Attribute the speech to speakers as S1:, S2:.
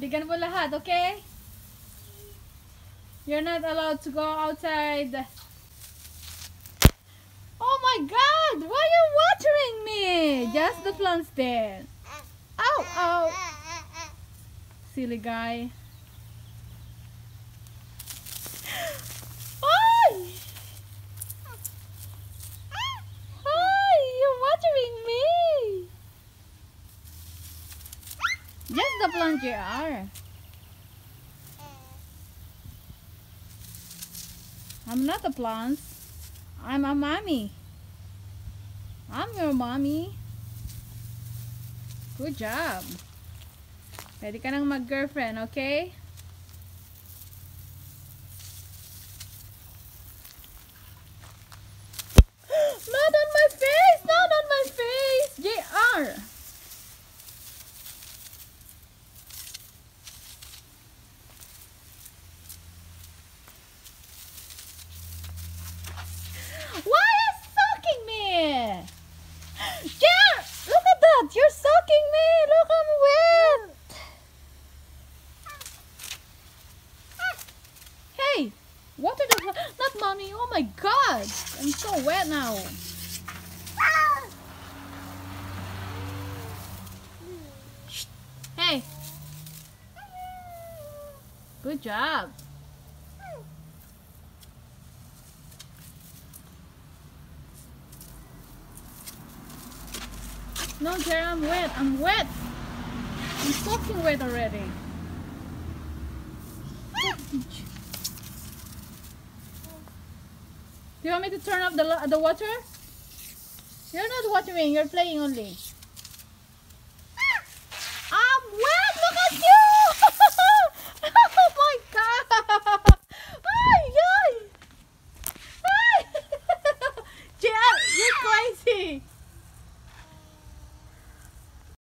S1: Diligan mo lahat, okay? You're not allowed to go outside. Oh my god! Why are you watering me? Just the plants then. Ow! Ow! Silly guy. Ay! Ay! You're watering me! Just the you are. I'm not a plant. I'm a mommy. I'm your mommy. Good job. Pwede ka nang mag-girlfriend, okay? Not on my face! Not on my face! JR! Why are you sucking me? JR! Look at that! You're sucking me! Look, I'm wet! Hey! Water the... Not mommy! Oh my god! I'm so wet now. Hey! Good job. No, Jerry, I'm wet. I'm wet. I'm soaking wet already. Do you want me to turn off the the water? You're not watering. You're playing only. Ah! I'm wet. Look at you! oh my god! You're crazy.